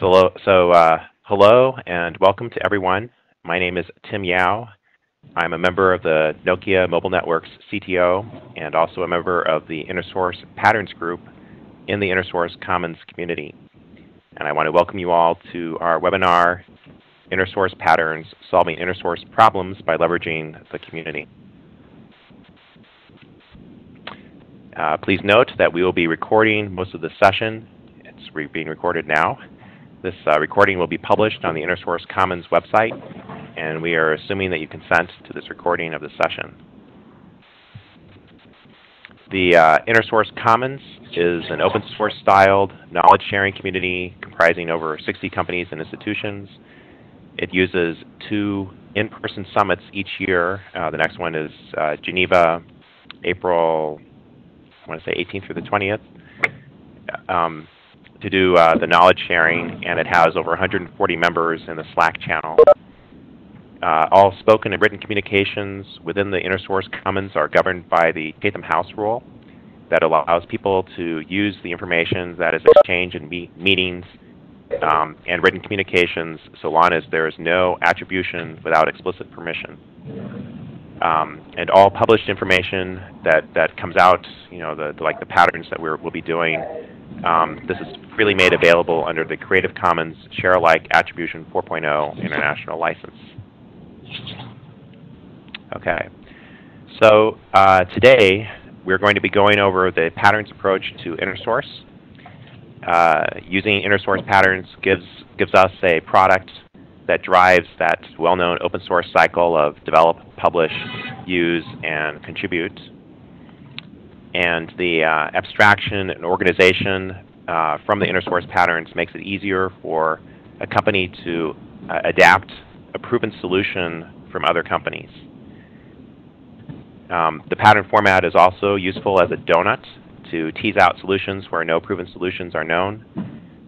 So, so uh, hello and welcome to everyone. My name is Tim Yao. I'm a member of the Nokia Mobile Networks CTO and also a member of the InnerSource Patterns group in the InnerSource Commons community. And I want to welcome you all to our webinar, InnerSource Patterns, Solving InnerSource Problems by Leveraging the Community. Uh, please note that we will be recording most of the session. It's being recorded now. This uh, recording will be published on the InnerSource Commons website, and we are assuming that you consent to this recording of the session. The uh, InnerSource Commons is an open source styled knowledge sharing community comprising over 60 companies and institutions. It uses two in-person summits each year. Uh, the next one is uh, Geneva, April, I want to say 18th through the 20th. Um, to do uh, the knowledge sharing, and it has over 140 members in the Slack channel. Uh, all spoken and written communications within the InnerSource Commons are governed by the Chatham House rule that allows people to use the information that is exchanged in me meetings um, and written communications so long as there is no attribution without explicit permission. Um, and all published information that, that comes out, you know, the, the like the patterns that we will be doing, um, this is freely made available under the Creative Commons Share Alike Attribution 4.0 International License. Okay, so uh, today we're going to be going over the patterns approach to InnerSource. Uh, using InnerSource patterns gives, gives us a product that drives that well-known open source cycle of develop, publish, use, and contribute. And the uh, abstraction and organization uh, from the InnerSource patterns makes it easier for a company to uh, adapt a proven solution from other companies. Um, the pattern format is also useful as a donut to tease out solutions where no proven solutions are known.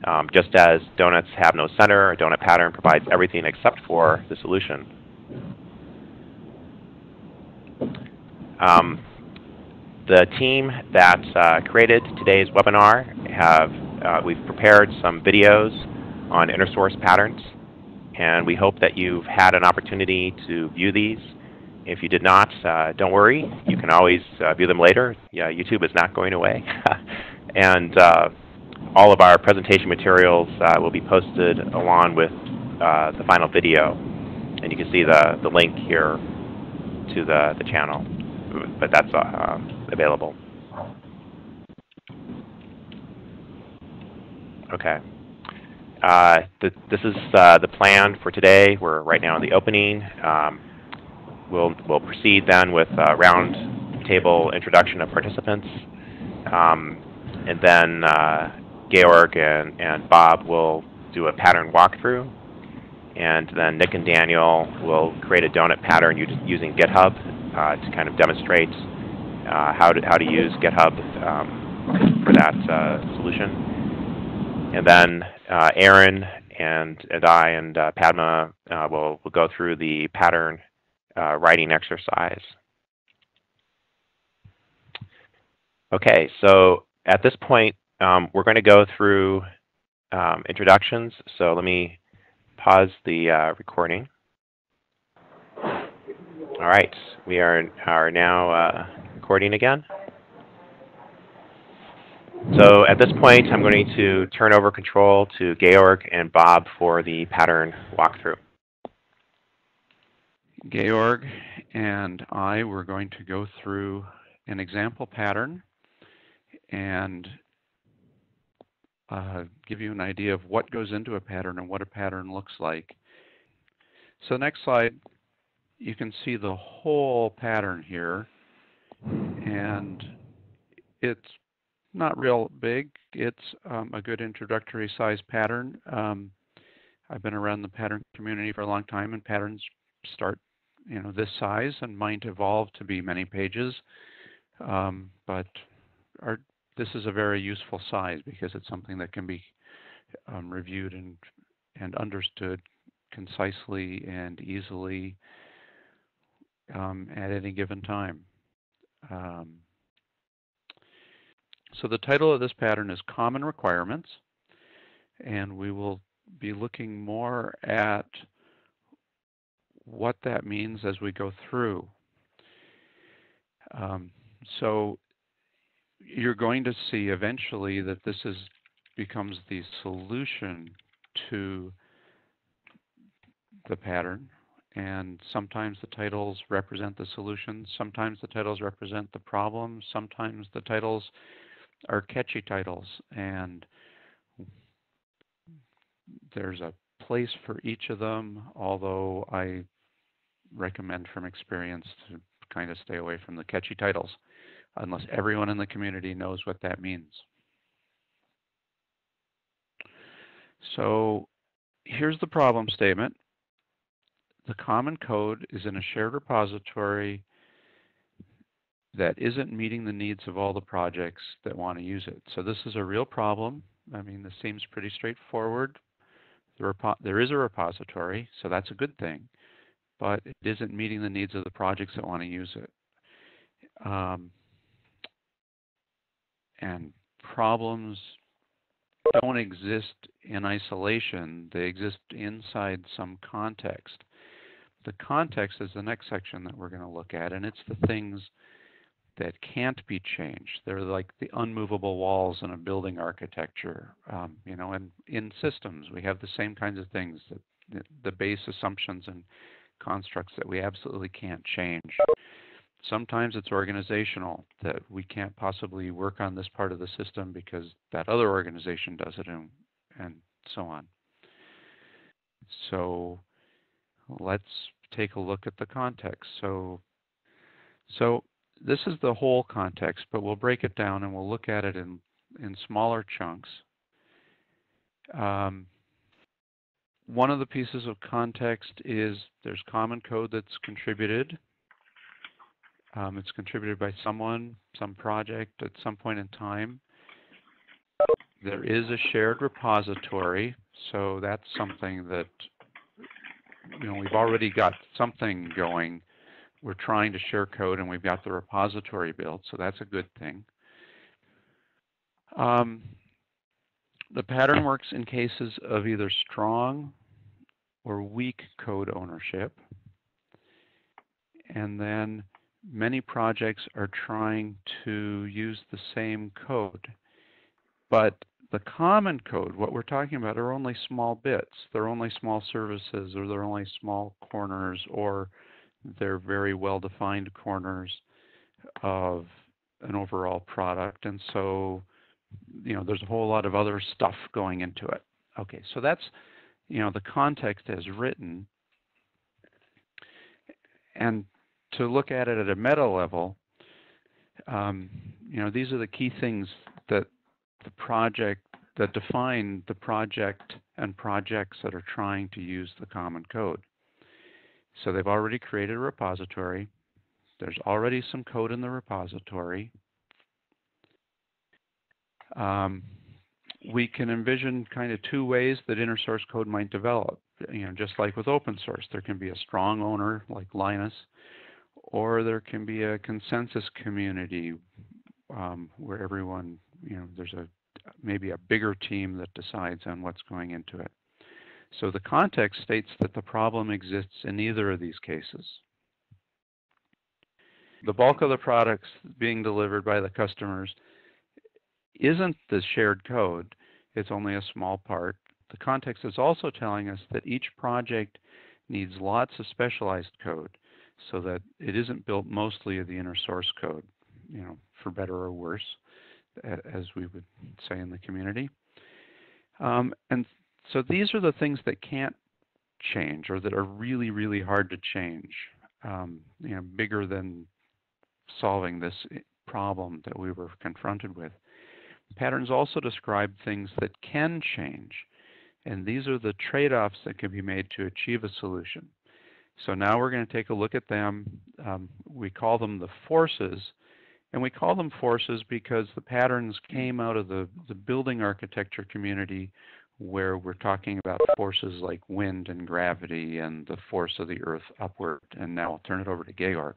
Um, just as donuts have no center, a donut pattern provides everything except for the solution. Um, the team that uh, created today's webinar have, uh, we've prepared some videos on InnerSource patterns, and we hope that you've had an opportunity to view these. If you did not, uh, don't worry. You can always uh, view them later. Yeah, YouTube is not going away. and uh, all of our presentation materials uh, will be posted along with the final video. And you can see the, the link here to the, the channel. But that's available. Okay. Uh, th this is uh, the plan for today. We're right now in the opening. Um, we'll, we'll proceed then with a round table introduction of participants. Um, and then uh, Georg and, and Bob will do a pattern walkthrough. And then Nick and Daniel will create a donut pattern using GitHub uh, to kind of demonstrate uh, how, to, how to use GitHub um, for that uh, solution. And then uh, Erin and, and I and uh, Padma uh, will, will go through the pattern uh, writing exercise. Okay, so at this point, um, we're going to go through um, introductions. So let me pause the recording. All right, we are, are now recording again. So at this point, I'm going to turn over control to Georg and Bob for the pattern walkthrough. Georg and I were going to go through an example pattern and uh, give you an idea of what goes into a pattern and what a pattern looks like. So next slide, you can see the whole pattern here and it's not real big. It's um, a good introductory size pattern. Um, I've been around the pattern community for a long time, and patterns start, you know, this size and might evolve to be many pages. Um, but our, this is a very useful size because it's something that can be um, reviewed and and understood concisely and easily um, at any given time. Um, so the title of this pattern is Common Requirements, and we will be looking more at what that means as we go through. Um, so you're going to see eventually that this is becomes the solution to the pattern. And sometimes the titles represent the solution, sometimes the titles represent the problem, sometimes the titles are catchy titles. And there's a place for each of them, although I recommend from experience to kind of stay away from the catchy titles unless everyone in the community knows what that means. So here's the problem statement. The common code is in a shared repository that isn't meeting the needs of all the projects that want to use it. So this is a real problem. I mean, this seems pretty straightforward. The there is a repository, so that's a good thing, but it isn't meeting the needs of the projects that want to use it. Um, and problems don't exist in isolation, they exist inside some context. The context is the next section that we're going to look at, and it's the things that can't be changed. They're like the unmovable walls in a building architecture. Um, you know, and in systems, we have the same kinds of things, that, the base assumptions and constructs that we absolutely can't change. Sometimes it's organizational, that we can't possibly work on this part of the system because that other organization does it and, and so on. So let's take a look at the context. So, so this is the whole context, but we'll break it down and we'll look at it in, in smaller chunks. Um, one of the pieces of context is there's common code that's contributed. Um, it's contributed by someone, some project at some point in time. There is a shared repository, so that's something that you know we've already got something going we're trying to share code and we've got the repository built, so that's a good thing. Um, the pattern works in cases of either strong or weak code ownership. And then many projects are trying to use the same code. But the common code, what we're talking about, are only small bits. They're only small services or they're only small corners or they're very well-defined corners of an overall product. And so, you know, there's a whole lot of other stuff going into it. Okay, so that's, you know, the context as written. And to look at it at a meta level, um, you know, these are the key things that the project, that define the project and projects that are trying to use the common code. So they've already created a repository. There's already some code in the repository. Um, we can envision kind of two ways that inner source code might develop. You know, just like with open source, there can be a strong owner like Linus, or there can be a consensus community um, where everyone, you know, there's a maybe a bigger team that decides on what's going into it. So the context states that the problem exists in either of these cases. The bulk of the products being delivered by the customers isn't the shared code, it's only a small part. The context is also telling us that each project needs lots of specialized code so that it isn't built mostly of the inner source code, you know, for better or worse, as we would say in the community. Um, and so these are the things that can't change or that are really, really hard to change, um, you know, bigger than solving this problem that we were confronted with. Patterns also describe things that can change, and these are the trade-offs that can be made to achieve a solution. So now we're going to take a look at them. Um, we call them the forces, and we call them forces because the patterns came out of the, the building architecture community where we're talking about forces like wind and gravity and the force of the Earth upward. And now I'll turn it over to Georg.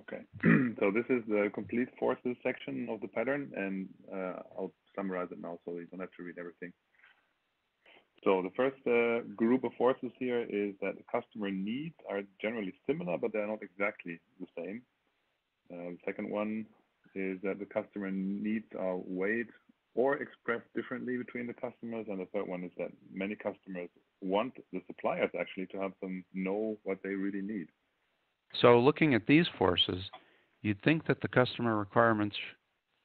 Okay, so this is the complete forces section of the pattern, and uh, I'll summarize it now so you don't have to read everything. So the first uh, group of forces here is that the customer needs are generally similar, but they're not exactly the same. The second one is that the customer needs are weighed or expressed differently between the customers. And the third one is that many customers want the suppliers actually to help them know what they really need. So looking at these forces, you'd think that the customer requirements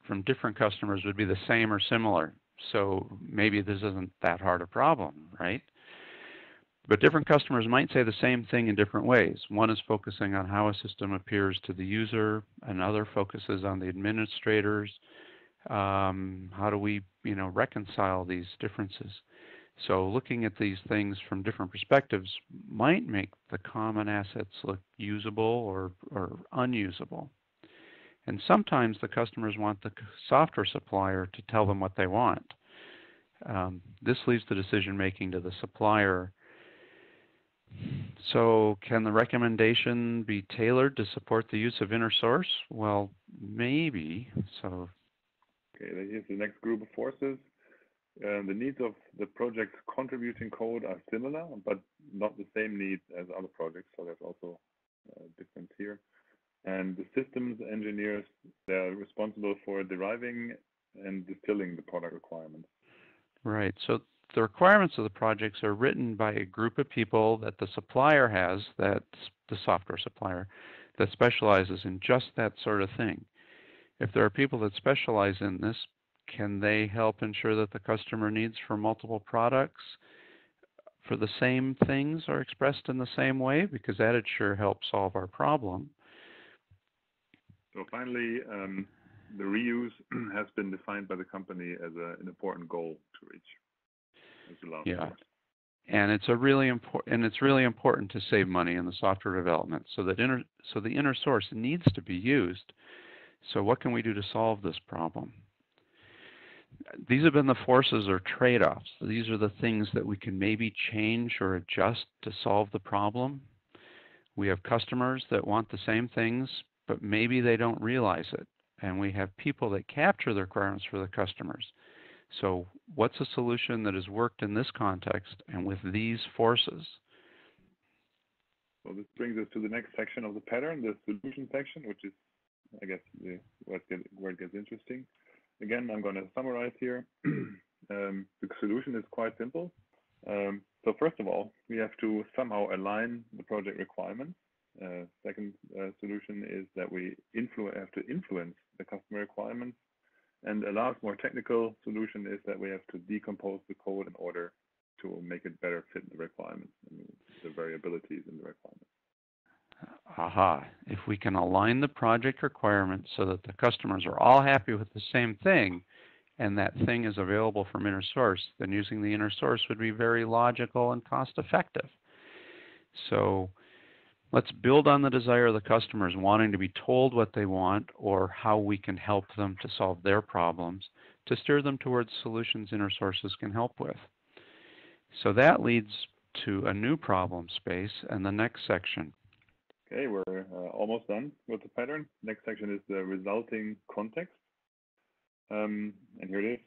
from different customers would be the same or similar. So maybe this isn't that hard a problem, right? But different customers might say the same thing in different ways. One is focusing on how a system appears to the user, another focuses on the administrators. Um, how do we, you know, reconcile these differences? So looking at these things from different perspectives might make the common assets look usable or, or unusable. And sometimes the customers want the software supplier to tell them what they want. Um, this leaves the decision making to the supplier. So can the recommendation be tailored to support the use of inner source? Well, maybe. So. Okay, here's the next group of forces. Uh, the needs of the project's contributing code are similar, but not the same needs as other projects. So there's also a difference here. And the systems engineers, they're responsible for deriving and distilling the product requirements. Right. So the requirements of the projects are written by a group of people that the supplier has, that's the software supplier, that specializes in just that sort of thing. If there are people that specialize in this, can they help ensure that the customer needs for multiple products for the same things are expressed in the same way? Because that'd sure help solve our problem. So finally, um, the reuse has been defined by the company as a, an important goal to reach. Yeah. And it's a really important, and it's really important to save money in the software development. So that inner, so the inner source needs to be used. So what can we do to solve this problem? these have been the forces or trade-offs. These are the things that we can maybe change or adjust to solve the problem. We have customers that want the same things, but maybe they don't realize it. And we have people that capture the requirements for the customers. So what's a solution that has worked in this context and with these forces? Well, this brings us to the next section of the pattern, the solution section, which is, I guess, the, where it gets interesting. Again, I'm going to summarize here. um, the solution is quite simple. Um, so first of all, we have to somehow align the project requirements. Uh, second uh, solution is that we have to influence the customer requirements. And a last, more technical solution is that we have to decompose the code in order to make it better fit the requirements and the variabilities in the requirements aha, if we can align the project requirements so that the customers are all happy with the same thing, and that thing is available from inner source, then using the inner source would be very logical and cost effective. So let's build on the desire of the customers wanting to be told what they want or how we can help them to solve their problems to steer them towards solutions inner sources can help with. So that leads to a new problem space and the next section. Okay, we're uh, almost done with the pattern. Next section is the resulting context. Um, and here it is.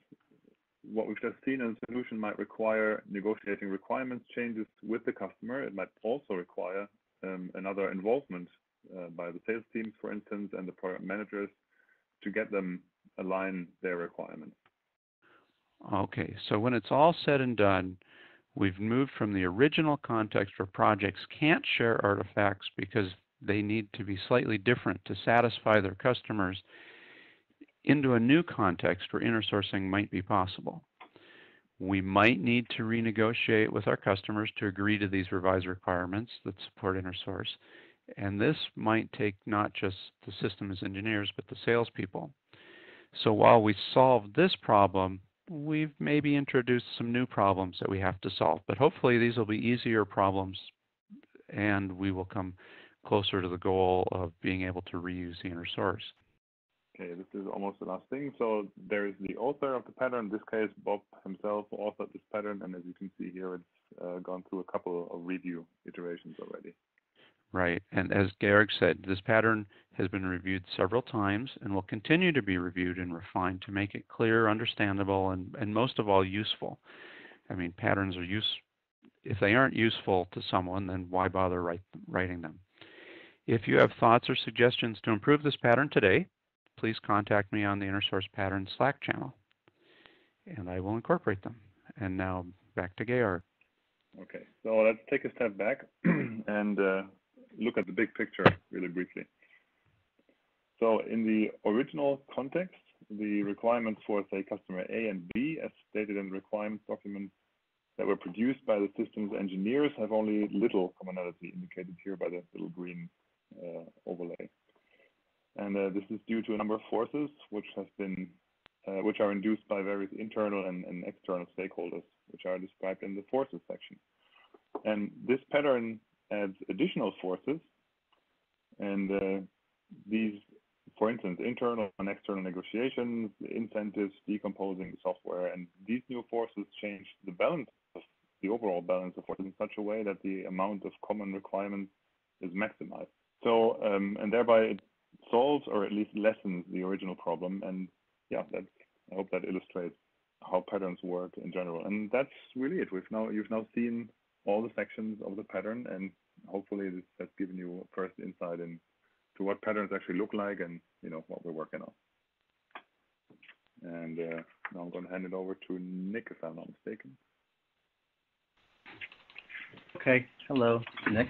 What we've just seen in the solution might require negotiating requirements changes with the customer. It might also require another involvement uh, by the sales teams, for instance, and the product managers to get them align their requirements. Okay, so when it's all said and done, We've moved from the original context where projects can't share artifacts because they need to be slightly different to satisfy their customers into a new context where inner sourcing might be possible. We might need to renegotiate with our customers to agree to these revised requirements that support inner source. And this might take not just the systems engineers, but the salespeople. So while we solve this problem, we've maybe introduced some new problems that we have to solve. But hopefully these will be easier problems and we will come closer to the goal of being able to reuse the inner source. Okay, this is almost the last thing. So there is the author of the pattern. In this case, Bob himself authored this pattern, and as you can see here, it's uh, gone through a couple of review iterations already. Right. And as Georg said, this pattern has been reviewed several times and will continue to be reviewed and refined to make it clear, understandable, and, and most of all, useful. I mean, patterns are use. If they aren't useful to someone, then why bother write, writing them? If you have thoughts or suggestions to improve this pattern today, please contact me on the InnerSource Pattern Slack channel, and I will incorporate them. And now back to Georg. Okay, so let's take a step back and uh, look at the big picture really briefly. So in the original context, the requirements for, say, customer A and B, as stated in the requirements document that were produced by the systems engineers, have only little commonality indicated here by the little green uh, overlay. And uh, this is due to a number of forces which have been, uh, which are induced by various internal and, and external stakeholders, which are described in the forces section. And this pattern adds additional forces, and uh, these for instance, internal and external negotiations, incentives, decomposing software, and these new forces change the balance of the overall balance of forces in such a way that the amount of common requirements is maximized. So, um, and thereby it solves or at least lessens the original problem. And yeah, that's, I hope that illustrates how patterns work in general. And that's really it. We've now, you've now seen all the sections of the pattern and hopefully this has given you first insight into what patterns actually look like and you know what we're working on. And uh, now I'm going to hand it over to Nick, if I'm not mistaken. Okay. Hello, Nick.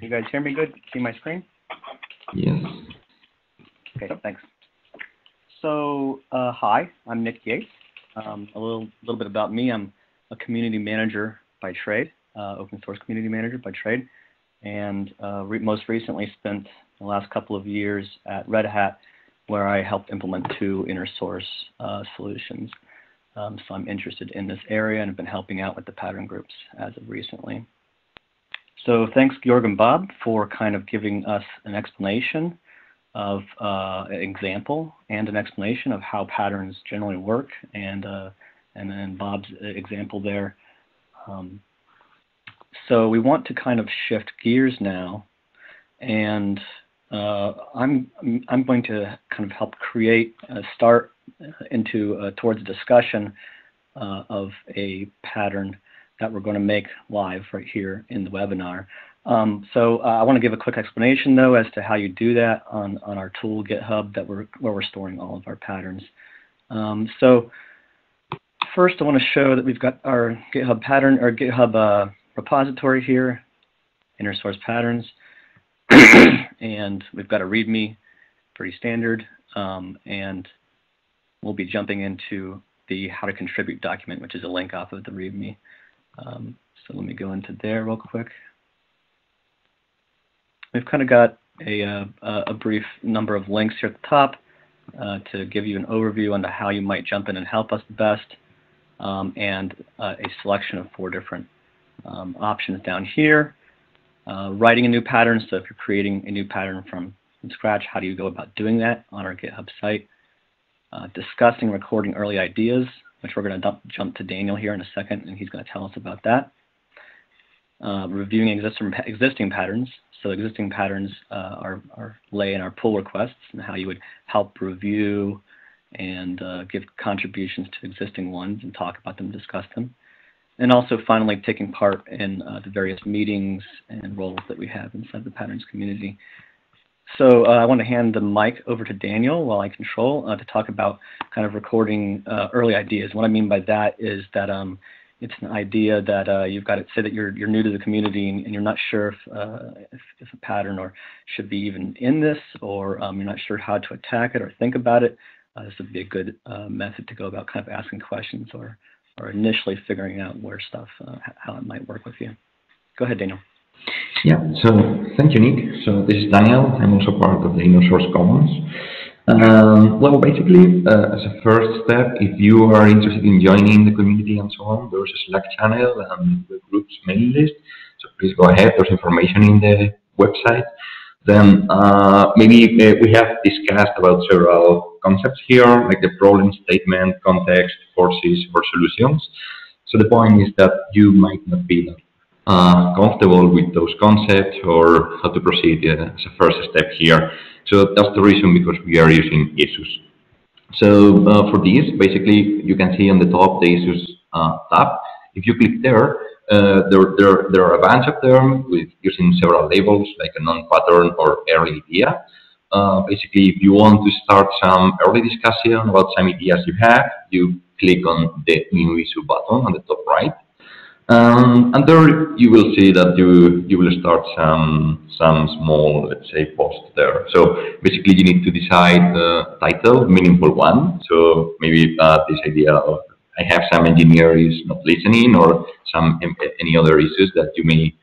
You guys hear me good? See my screen? Yes. Okay, thanks. So, uh, hi, I'm Nick Yates. Um, a little, little bit about me. I'm a community manager by trade, uh, open source community manager by trade, and uh, re most recently spent the last couple of years at Red Hat, where I helped implement two inner source uh, solutions. Um, so I'm interested in this area and have been helping out with the pattern groups as of recently. So thanks, Georg and Bob, for kind of giving us an explanation of uh, example and an explanation of how patterns generally work, and uh, and then Bob's example there. Um, so we want to kind of shift gears now and uh, I'm I'm going to kind of help create a start into uh, towards a discussion uh, of a pattern that we're going to make live right here in the webinar. Um, so uh, I want to give a quick explanation though as to how you do that on on our tool GitHub that we're where we're storing all of our patterns. Um, so first I want to show that we've got our GitHub pattern or GitHub uh, repository here, inner source patterns. and we've got a README, pretty standard, um, and we'll be jumping into the how to contribute document, which is a link off of the README. Um, so let me go into there real quick. We've kind of got a, uh, a brief number of links here at the top uh, to give you an overview on how you might jump in and help us the best, um, and uh, a selection of four different um, options down here. Uh, writing a new pattern, so if you're creating a new pattern from, from scratch, how do you go about doing that on our GitHub site? Uh, discussing recording early ideas, which we're going to jump to Daniel here in a second, and he's going to tell us about that. Uh, reviewing existing, existing patterns. So existing patterns uh, are, are lay in our pull requests and how you would help review and uh, give contributions to existing ones and talk about them, discuss them and also finally taking part in uh, the various meetings and roles that we have inside the Patterns community. So uh, I want to hand the mic over to Daniel while I control to talk about kind of recording early ideas. What I mean by that is that um, it's an idea that uh, you've got to say that you're, you're new to the community and, and you're not sure if, uh, if, if, a pattern or should be even in this or um, you're not sure how to attack it or think about it. this would be a good method to go about kind of asking questions or or initially figuring out where stuff, uh, how it might work with you. Go ahead, Daniel. Yeah, so thank you, Nick. So this is Daniel. I'm also part of the Inner Source Commons. Um, well, basically, uh, as a first step, if you are interested in joining the community and so on, there's a Slack channel and the group's mailing list. So please go ahead. There's information in the website. Then uh, maybe uh, we have discussed about several concepts here, like the problem statement, context, forces, or solutions. So the point is that you might not be uh, comfortable with those concepts or how to proceed uh, as a first step here. So that's the reason because we are using issues. So uh, for this, basically, you can see on the top the issues uh, tab. If you click there, uh, there, there, there are a bunch of them with using several labels like a non-pattern or early idea. Uh, basically, if you want to start some early discussion about some ideas you have, you click on the new issue button on the top right. Um, and there you will see that you you will start some some small let's say post there. So basically you need to decide the title, meaningful one. So maybe uh, this idea of I have some engineers not listening or some any other issues that you may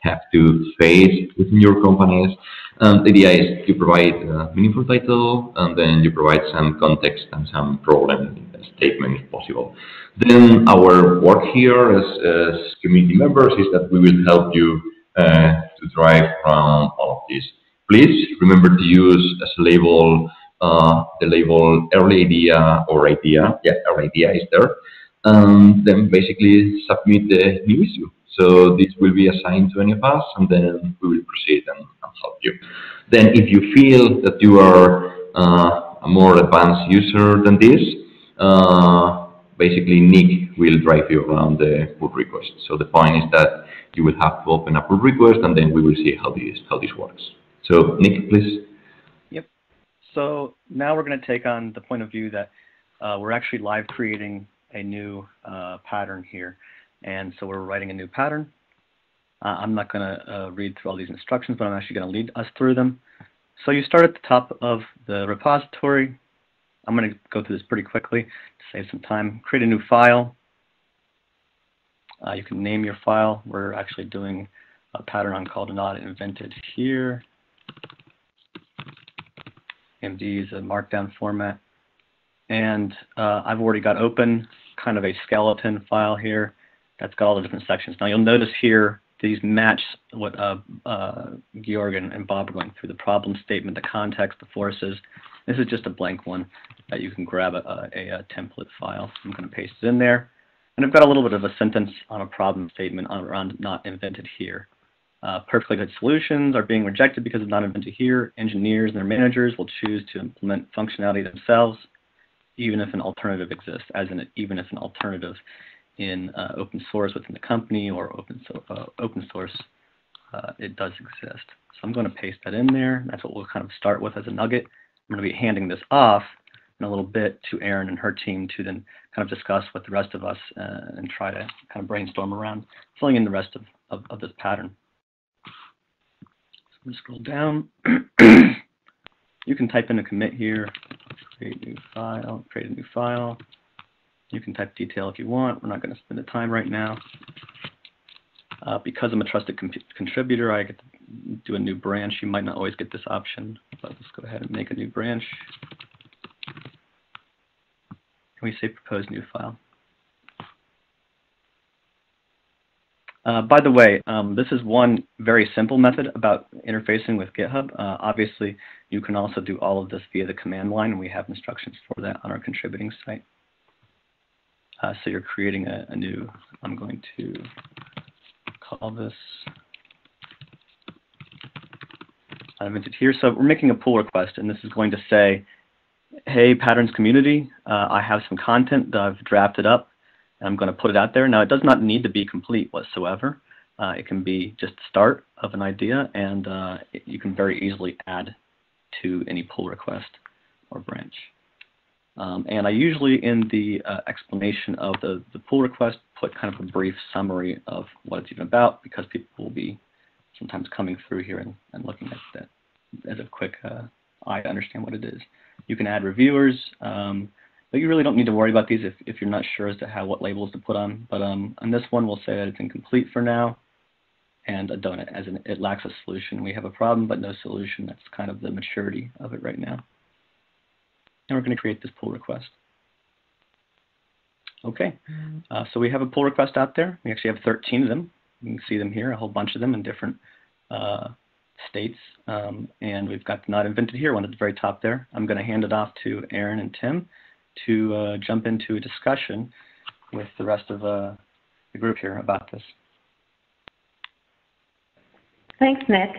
have to face within your companies. Um, the idea is you provide a meaningful title and then you provide some context and some problem statement if possible. Then our work here as, as community members is that we will help you uh, to drive from all of this. Please remember to use as a label uh, the label early idea or idea. Yeah, early idea is there. And then basically submit the new issue. So this will be assigned to any of us, and then we will proceed and, and help you. Then if you feel that you are uh, a more advanced user than this, uh, basically Nick will drive you around the pull request. So the point is that you will have to open a pull request, and then we will see how this how this works. So Nick, please. Yep. So now we're going to take on the point of view that uh, we're actually live creating a new uh, pattern here. And so we're writing a new pattern. Uh, I'm not going to uh, read through all these instructions, but I'm actually going to lead us through them. So you start at the top of the repository. I'm going to go through this pretty quickly to save some time. Create a new file. Uh, you can name your file. We're actually doing a pattern on called not invented here. MD is a markdown format. And uh, I've already got open kind of a skeleton file here that's got all the different sections. Now you'll notice here these match what uh, uh, Georg and, and, Bob are going through, the problem statement, the context, the forces. This is just a blank one that you can grab a, a, a template file. I'm going to paste it in there. And I've got a little bit of a sentence on a problem statement around not invented here. Uh, perfectly good solutions are being rejected because of not invented here. Engineers and their managers will choose to implement functionality themselves, even if an alternative exists, as in even if an alternative in uh, open source within the company or open, so, uh, open source, uh, it does exist. So I'm going to paste that in there. That's what we'll kind of start with as a nugget. I'm going to be handing this off in a little bit to Erin and her team to then kind of discuss with the rest of us uh, and try to kind of brainstorm around filling in the rest of, of, of this pattern. So I'm scroll down. you can type in a commit here, create a new file, create a new file. You can type detail if you want. We're not going to spend the time right now. Uh, because I'm a trusted contributor, I get to do a new branch. You might not always get this option, but let's go ahead and make a new branch. We say propose new file? Uh, by the way, um, this is one very simple method about interfacing with GitHub. Uh, obviously, you can also do all of this via the command line, and we have instructions for that on our contributing site. Uh, so you're creating a, a, new, I'm going to call this invented here. So we're making a pull request, and this is going to say, hey, Patterns community, uh, I have some content that I've drafted up, and I'm going to put it out there. Now, it does not need to be complete whatsoever. Uh, it can be just the start of an idea, and uh, you can very easily add to any pull request or branch. Um, and I usually, in the uh, explanation of the, the pull request, put kind of a brief summary of what it's even about because people will be sometimes coming through here and, and looking at that as a quick uh, eye to understand what it is. You can add reviewers, um, but you really don't need to worry about these if, if you're not sure as to how what labels to put on. But um, on this one, we'll say that it's incomplete for now and a donut as in it lacks a solution. We have a problem but no solution. That's kind of the maturity of it right now and we're going to create this pull request. Okay, uh, so we have a pull request out there. We actually have 13 of them. You can see them here, a whole bunch of them in different uh, states. Um, and we've got not invented here, one at the very top there. I'm going to hand it off to Erin and Tim to uh, jump into a discussion with the rest of uh, the group here about this. Thanks, Nick.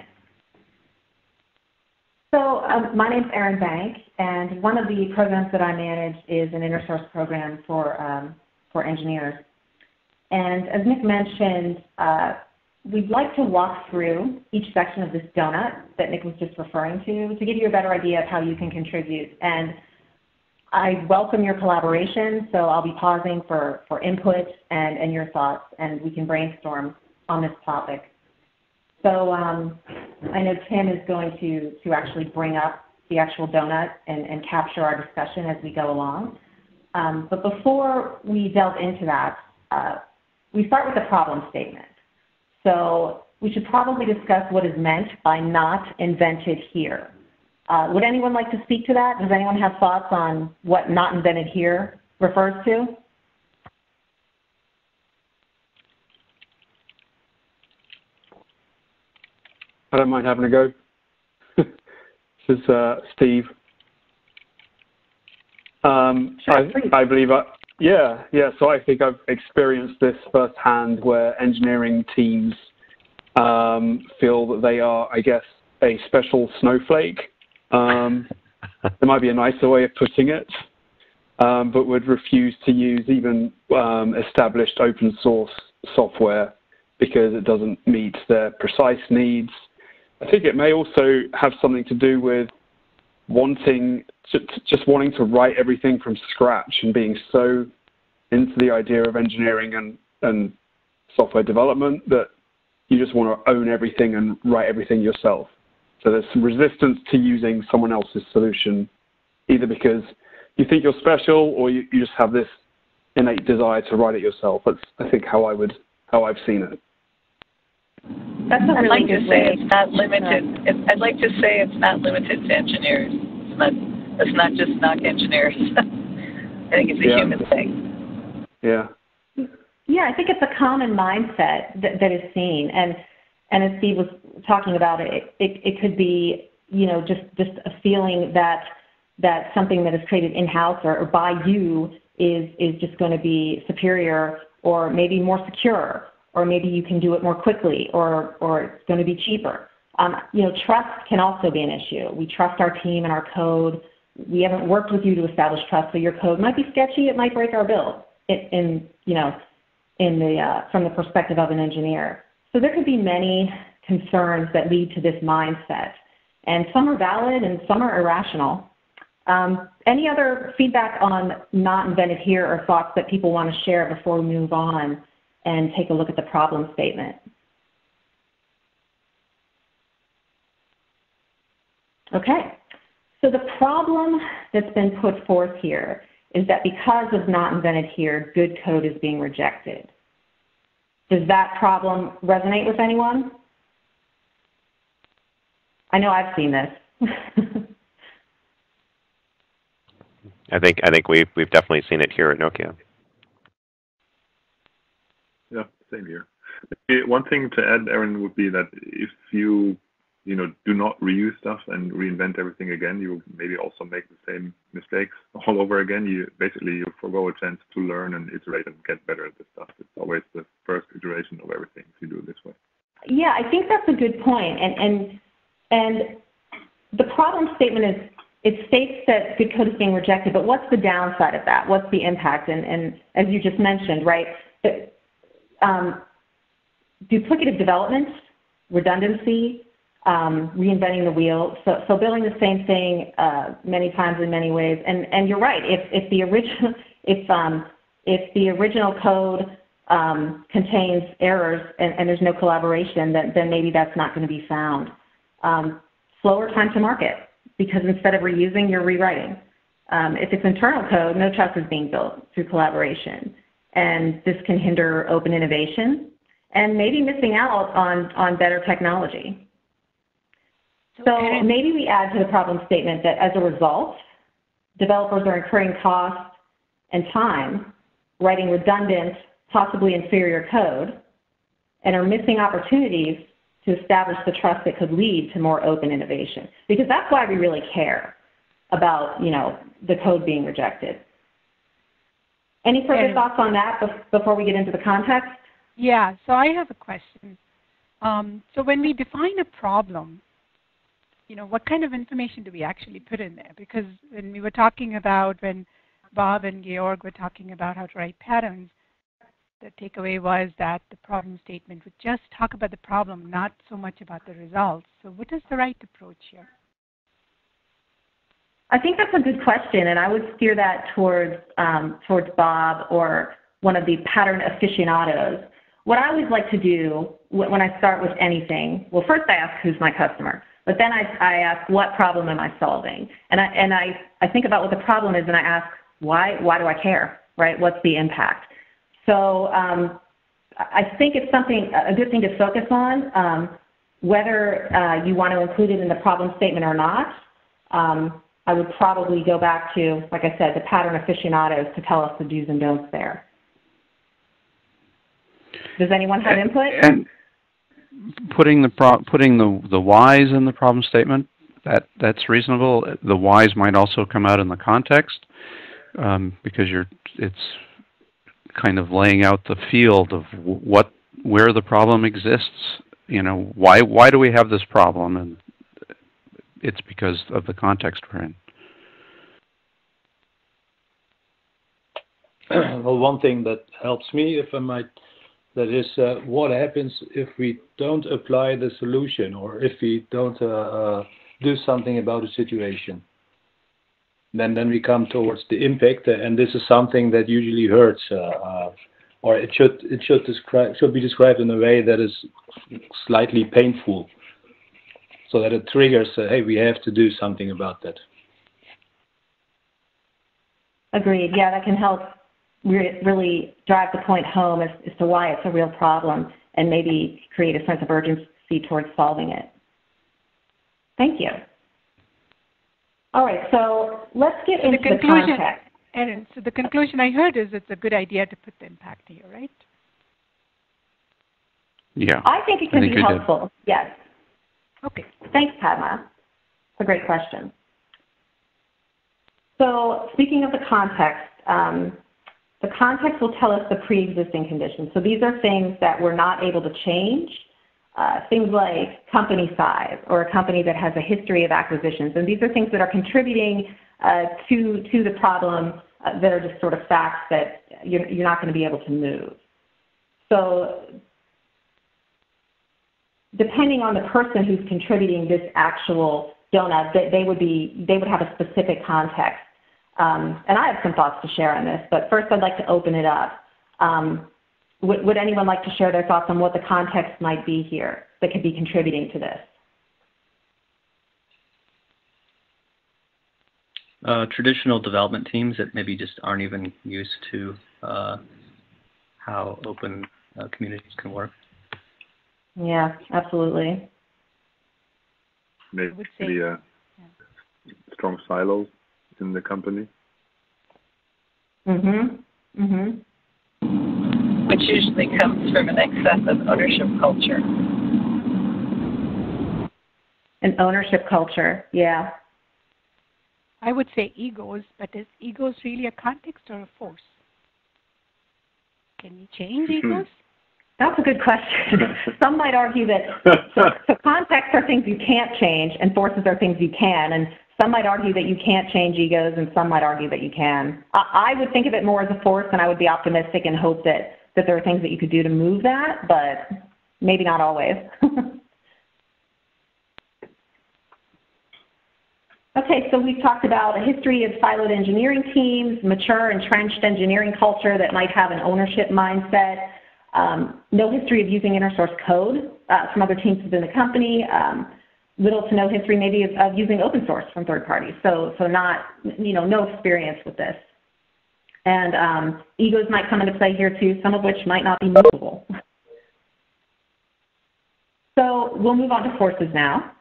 So um, my is Erin Bank, and one of the programs that I manage is an InnerSource program for um, for engineers. And as Nick mentioned, uh, we'd like to walk through each section of this donut that Nick was just referring to to give you a better idea of how you can contribute. And I welcome your collaboration, so I'll be pausing for, for input and, and your thoughts, and we can brainstorm on this topic. So um, I know Tim is going to, to actually bring up the actual donut and, and capture our discussion as we go along. Um, but before we delve into that, uh, we start with the problem statement. So we should probably discuss what is meant by not invented here. Uh, would anyone like to speak to that? Does anyone have thoughts on what not invented here refers to? I don't mind having a go. this is uh, Steve. Um, sure, I, I, believe, I, yeah, yeah. So I think I've experienced this firsthand, where engineering teams um, feel that they are, I guess, a special snowflake. Um, there might be a nicer way of putting it, um, but would refuse to use even um, established open source software because it doesn't meet their precise needs I think it may also have something to do with wanting to, just wanting to write everything from scratch and being so into the idea of engineering and, and software development that you just want to own everything and write everything yourself. So there's some resistance to using someone else's solution, either because you think you're special or you, you just have this innate desire to write it yourself. That's I think how I would how I've seen it. That's a really I'd like good to way. say it's not limited. It, I'd like to say it's not limited to engineers. It's not. It's not just knock engineers. I think it's a Yeah. human thing. Yeah. Yeah, I think it's a common mindset that, that is seen, and and as Steve was talking about it, it, it could be you know just just a feeling that that something that is created in house or, or by you is is just going to be superior or maybe more secure or maybe you can do it more quickly, or, or it's going to be cheaper. Um, you know, trust can also be an issue. We trust our team and our code. We haven't worked with you to establish trust, so your code might be sketchy. It might break our build. In, in you know, in the uh, from the perspective of an engineer. So there could be many concerns that lead to this mindset, and some are valid and some are irrational. Um, any other feedback on not invented here or thoughts that people want to share before we move on? And take a look at the problem statement. Okay, so the problem that's been put forth here is that because of not invented here, good code is being rejected. Does that problem resonate with anyone? I know I've seen this. I think I think we've we've definitely seen it here at Nokia. Yeah, same here. One thing to add, Erin, would be that if you, you know, do not reuse stuff and reinvent everything again, you maybe also make the same mistakes all over again. You basically you forego a chance to learn and iterate and get better at this stuff. It's always the first iteration of everything if you do it this way. Yeah, I think that's a good point. And and and the problem statement is it states that good code is being rejected, but what's the downside of that? What's the impact? And and as you just mentioned, right? Um, duplicative development, redundancy, um, reinventing the wheel. So, so building the same thing uh, many times in many ways. And, and you're right. If, if the original if um, if the original code um, contains errors and, and, there's no collaboration, then, then maybe that's not going to be found. Um, slower time to market because instead of reusing, you're rewriting. Um, if it's internal code, no trust is being built through collaboration and this can hinder open innovation and maybe missing out on, on better technology. So maybe we add to the problem statement that as a result, developers are incurring cost and time writing redundant, possibly inferior code, and are missing opportunities to establish the trust that could lead to more open innovation. Because that's why we really care about, you know, the code being rejected. Any further thoughts on that before we get into the context? Yeah, so I have a question. Um, so when we define a problem, you know, what kind of information do we actually put in there? Because when we were talking about, when Bob and Georg were talking about how to write patterns, the takeaway was that the problem statement would just talk about the problem, not so much about the results. So what is the right approach here? I think that's a good question, and I would steer that towards um, towards Bob or one of the pattern aficionados. What I always like to do when I start with anything, well, first I ask who's my customer, but then I, I ask what problem am I solving, and I and I I think about what the problem is, and I ask why why do I care, right? What's the impact? So um, I think it's something a good thing to focus on, um, whether uh, you want to include it in the problem statement or not. Um, I would probably go back to, like I said, the pattern aficionados to tell us the do's and don'ts there. Does anyone have input? And putting the pro putting the the whys in the problem statement that that's reasonable. The whys might also come out in the context um, because you're it's kind of laying out the field of what where the problem exists. You know why why do we have this problem and it's because of the context we're in. well, one thing that helps me, if I might, that is uh, what happens if we don't apply the solution or if we don't uh, uh, do something about the situation. Then, then we come towards the impact, and this is something that usually hurts, uh, uh, or it should it should describe should be described in a way that is slightly painful so that it triggers, uh, hey, we have to do something about that. Agreed. Yeah, that can help re really drive the point home as, as to why it's a real problem and maybe create a sense of urgency towards solving it. Thank you. All right, so let's get so into the, conclusion, the context. Erin, so the conclusion I heard is it's a good idea to put the impact here, right? Yeah. I think it can think be helpful, yes. Okay. Thanks, Padma. It's a great question. So speaking of the context, um, the context will tell us the pre-existing conditions. So these are things that we're not able to change, uh, things like company size or a company that has a history of acquisitions. And these are things that are contributing uh, to, to the problem uh, that are just sort of facts that you're, you're not going to be able to move. So depending on the person who's contributing this actual donut, they, they would be they would have a specific context. Um, and I have some thoughts to share on this, but first I'd like to open it up. Um, would, would anyone like to share their thoughts on what the context might be here that could be contributing to this? Uh, traditional development teams that maybe just aren't even used to uh, how open uh, communities can work. Yeah, absolutely. Maybe say, uh, yeah. strong silos in the company. Mhm. Mhm. Which usually comes from an excess of ownership culture. An ownership culture, yeah. I would say egos, but is egos really a context or a force? Can you change Hmm. egos? That's a good question. Some might argue that so, contexts are things you can't change and forces are things you can. And some might argue that you can't change egos and some might argue that you can. I, I would think of it more as a force and I would be optimistic and hope that, that there are things that you could do to move that, but maybe not always. Okay, so we've talked about a history of siloed engineering teams, mature entrenched engineering culture that might have an ownership mindset, um, no history of using inner source code uh, from other teams within the company, um, little to no history maybe of, of, using open source from third parties. So, so not, you know, no experience with this. And um, egos might come into play here too, some of which might not be movable. So we'll move on to forces now.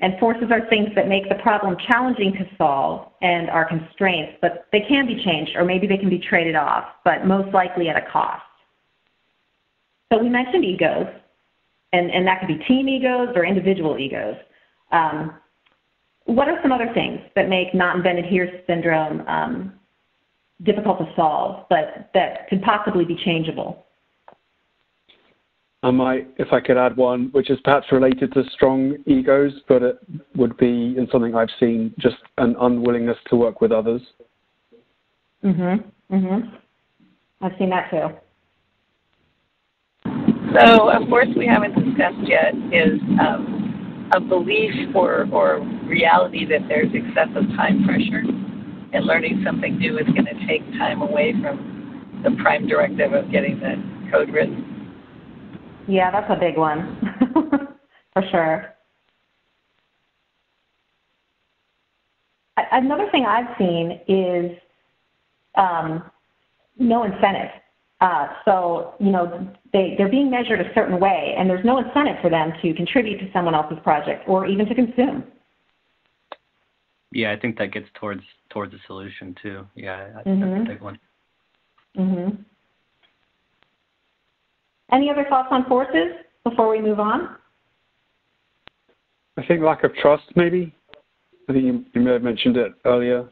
And forces are things that make the problem challenging to solve and are constraints, but they can be changed or maybe they can be traded off, but most likely at a cost. So we mentioned egos, and, and that could be team egos or individual egos. Um, what are some other things that make not invented here syndrome um, difficult to solve, but that could possibly be changeable? I might, if I could add one, which is perhaps related to strong egos, but it would be in something I've seen, just an unwillingness to work with others. Mhm. Mhm. I've seen that too. So of course, we haven't discussed yet is um, a belief or, or reality that there's excessive time pressure and learning something new is going to take time away from the prime directive of getting the code written. Yeah, that's a big one, for sure. Another thing I've seen is um, no incentive. Uh, so, you know, they, they're being measured a certain way, and there's no incentive for them to contribute to someone else's project or even to consume. Yeah, I think that gets towards towards a solution too. Yeah, that's, mm-hmm. that's a mm-hmm. big one. Mm-hmm. Any other thoughts on forces before we move on? I think lack of trust, maybe. I think you, you may have mentioned it earlier.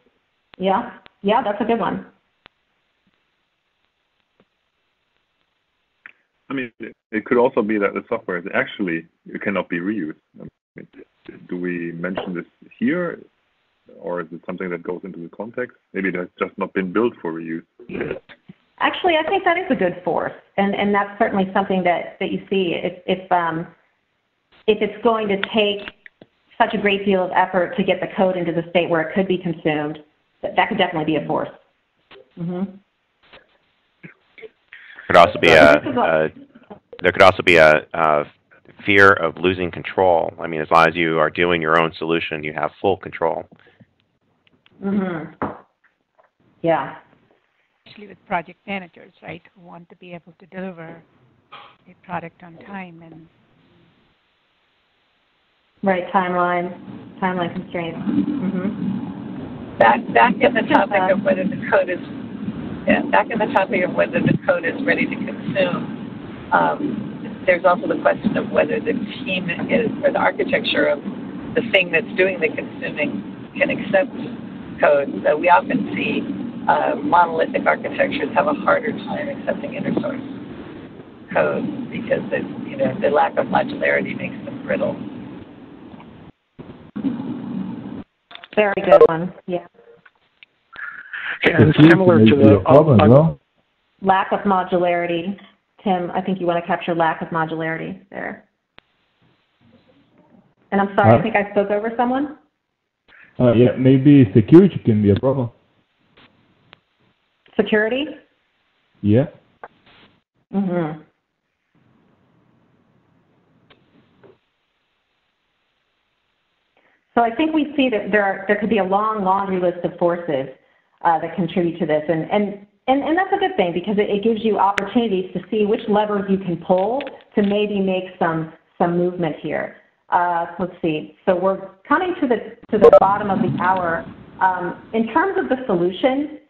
Yeah, yeah, that's a good one. I mean, it could also be that the software is actually it cannot be reused. I mean, do we mention this here, or is it something that goes into the context? Maybe it has just not been built for reuse. Actually, I think that is a good force, and and that's certainly something that that you see. If if um, if it's going to take such a great deal of effort to get the code into the state where it could be consumed, that, that could definitely be a force. Mm-hmm. Could also be a, a there could also be a, a fear of losing control. I mean, as long as you are doing your own solution, you have full control. Mhm. Yeah. Especially with project managers, right, who want to be able to deliver a product on time and Right, timeline, timeline constraints. Mm-hmm. Back, back at the topic of whether the code is, back in the topic of whether the code is ready to consume, um, there's also the question of whether the team is, or the architecture of the thing that's doing the consuming can accept code. So we often see uh, monolithic architectures have a harder time accepting InnerSource code because the, you know, the lack of modularity makes them brittle. Very good one. Yeah. And similar to the problem, uh, lack of modularity. Tim, I think you want to capture lack of modularity there. And I'm sorry, uh, I think I spoke over someone. Uh, yeah, maybe security can be a problem. Security? Yeah. Mhm. So I think we see that there, are, there could be a long laundry list of forces uh, that contribute to this. And, and, and, and that's a good thing because it, it gives you opportunities to see which levers you can pull to maybe make some, some movement here. Uh, let's see. So we're coming to the, to the bottom of the hour. Um, in terms of the solution,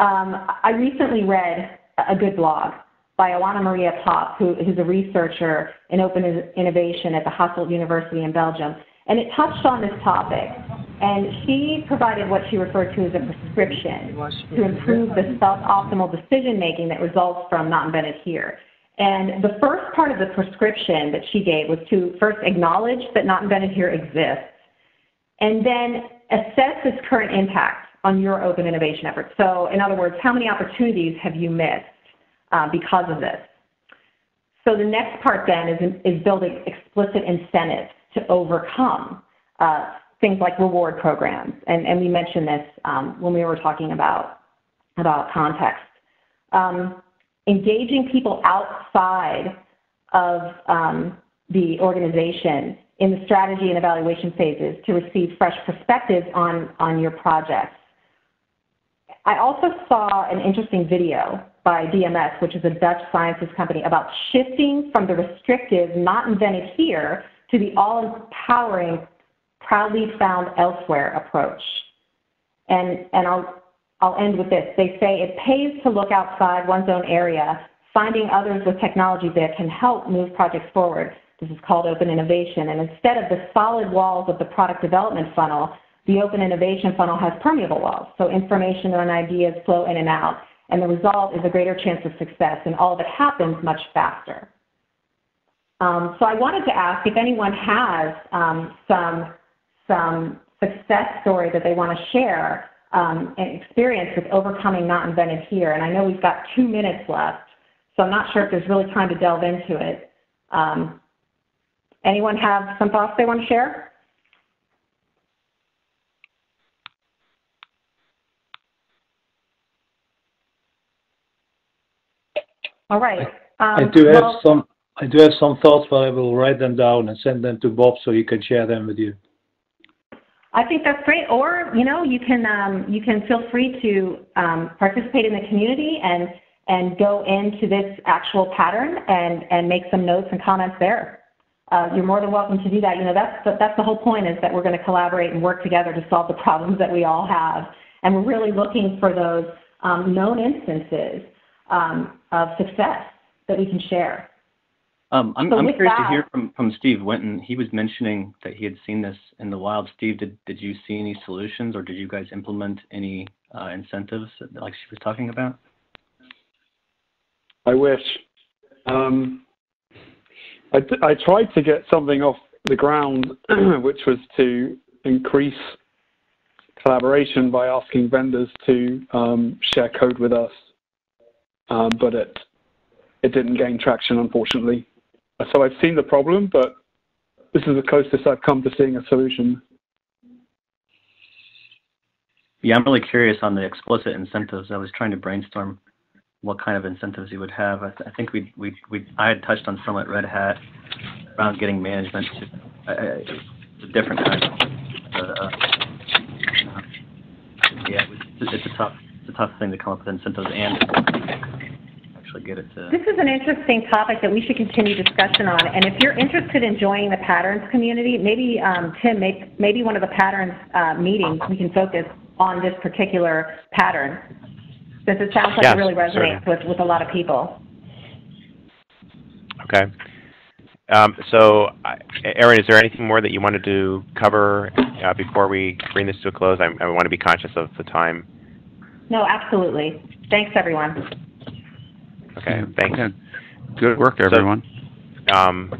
um, I recently read a good blog by Oana Maria Pop, who, who's a researcher in open innovation at the Hasselt University in Belgium. And it touched on this topic. And she provided what she referred to as a prescription to improve the self-optimal decision making that results from not invented here. And the first part of the prescription that she gave was to first acknowledge that not invented here exists, and then assess its current impact on your open innovation efforts. So in other words, how many opportunities have you missed uh, because of this? So the next part then is, is building explicit incentives to overcome uh, things like reward programs. And, and we mentioned this um, when we were talking about, about context. Um, engaging people outside of um, the organization in the strategy and evaluation phases to receive fresh perspectives on, on your projects. I also saw an interesting video by DSM, which is a Dutch sciences company, about shifting from the restrictive, not invented here, to the all-empowering, proudly found elsewhere approach. And, and I'll, I'll end with this. They say it pays to look outside one's own area, finding others with technology that can help move projects forward. This is called open innovation. And instead of the solid walls of the product development funnel, the open innovation funnel has permeable walls. So information and ideas flow in and out. And the result is a greater chance of success, and all of it happens much faster. Um, so I wanted to ask if anyone has um, some, some success story that they want to share um, and experience with overcoming not invented here. And I know we've got two minutes left. so I'm not sure if there's really time to delve into it. Um, anyone have some thoughts they want to share? All right. I Um, do have well- some, I do have some thoughts, but I will write them down and send them to Bob so he can share them with you. I think that's great. Or, you know, you can, um, you can feel free to um, participate in the community and, and go into this actual pattern and, and make some notes and comments there. Uh, you're more than welcome to do that. You know, that's the, that's the whole point is that we're going to collaborate and work together to solve the problems that we all have. And we're really looking for those um, known instances um, of success that we can share. Um, I'm, So I'm with curious to hear from, from Steve Winton. He was mentioning that he had seen this in the wild. Steve, did, did you see any solutions or did you guys implement any uh, incentives like she was talking about? I wish. Um, I, t- I tried to get something off the ground, which was to increase collaboration by asking vendors to um, share code with us, um, but it it didn't gain traction, unfortunately. So I've seen the problem, but this is the closest I've come to seeing a solution. Yeah, I'm really curious on the explicit incentives. I was trying to brainstorm what kind of incentives you would have. I, th- I think we, we, we, I had touched on some at Red Hat around getting management to, uh, uh, different kind. of, uh, uh, yeah, it's a tough, it's a tough thing to come up with incentives and actually get it to. This is an interesting topic that we should continue discussion on. And if you're interested in joining the patterns community, maybe, um, Tim, make, maybe one of the patterns uh, meetings, we can focus on this particular pattern, since it sounds like Yes, it really resonates certainly. with, with a lot of people. Okay. Um, so, Erin, is there anything more that you wanted to cover uh, before we bring this to a close? I, I want to be conscious of the time. No, absolutely. Thanks, everyone. Okay, thanks. Yeah. Good work, So- everyone. Um,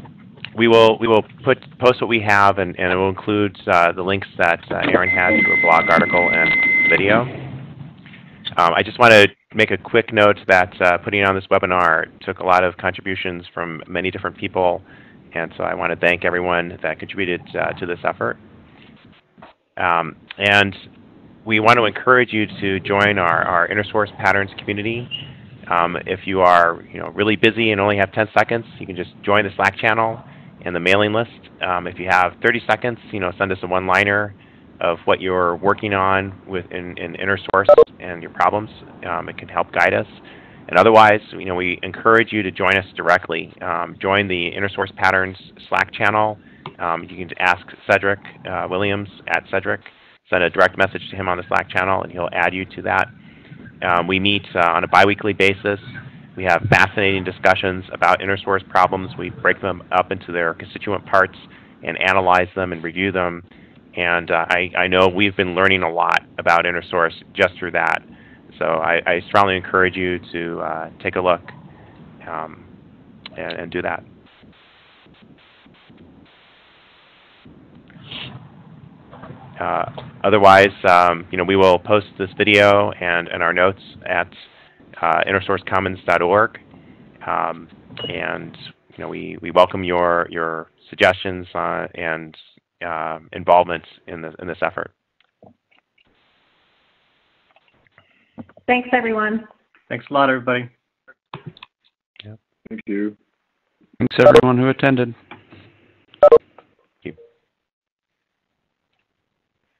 we will we will put post what we have, and, and it will include uh, the links that uh, Erin had to a blog article and video. Um, I just want to make a quick note that uh, putting on this webinar took a lot of contributions from many different people, and so I want to thank everyone that contributed uh, to this effort. Um, and we want to encourage you to join our, our InnerSource Patterns community. Um, if you are you know, really busy and only have 10 seconds, you can just join the Slack channel and the mailing list. Um, if you have 30 seconds, you know, send us a one-liner of what you're working on with in, in InnerSource and your problems. Um, it can help guide us. And otherwise, you know, we encourage you to join us directly. Um, join the InnerSource Patterns Slack channel. Um, you can ask Cedric uh, Williams at Cedric. Send a direct message to him on the Slack channel, and he'll add you to that. Um, we meet uh, on a biweekly basis. We have fascinating discussions about InnerSource problems. We break them up into their constituent parts and analyze them and review them. And uh, I, I know we've been learning a lot about InnerSource just through that. So I, I strongly encourage you to uh, take a look um, and, and do that. Uh, otherwise, um, you know, we will post this video and, and our notes at uh, innersourcecommons.org. Um, and you know, we, we welcome your your suggestions uh, and uh, involvement in this in this effort. Thanks, everyone. Thanks a lot, everybody. Thank you. Thanks, everyone who attended.